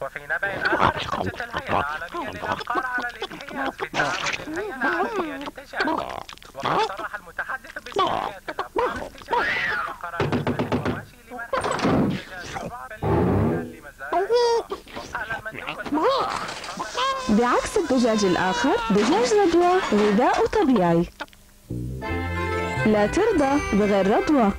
وفي نبأ آخر احتجت الهيئة العالمية للأفكار على الانحياز في التعامل الهيئة العالمية للتجارة وقد صرح المتحدث باسم هيئة الأفكار التجارية على قرار نسبة المواشي لمنع الدجاج الربع لمزارع وقال المندوب بعكس الدجاج الآخر دجاج رضوى غذاء طبيعي. لا ترضى بغير رضوى.